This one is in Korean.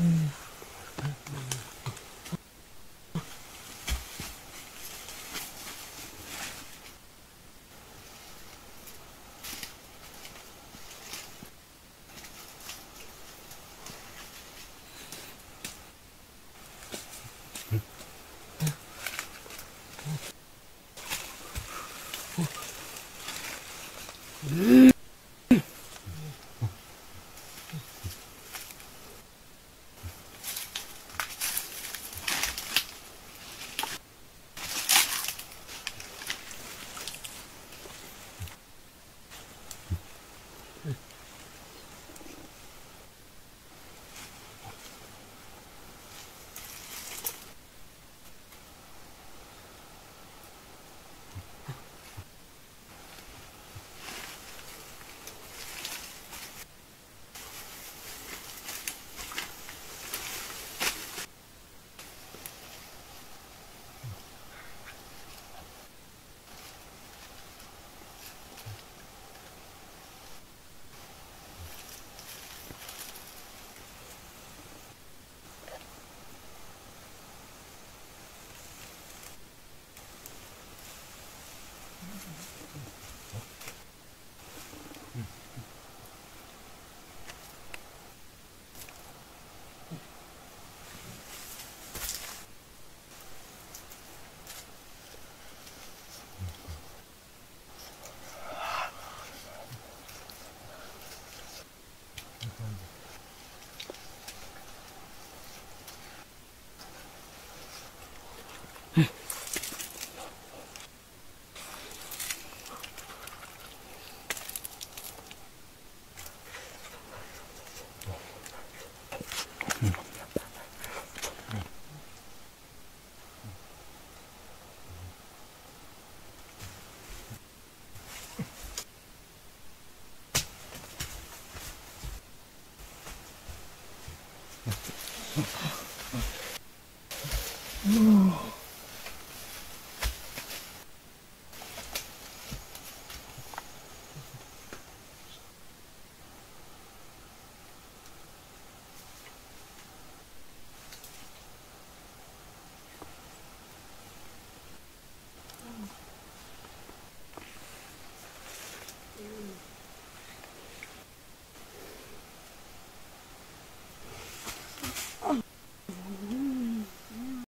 Mm. Hey. Oh.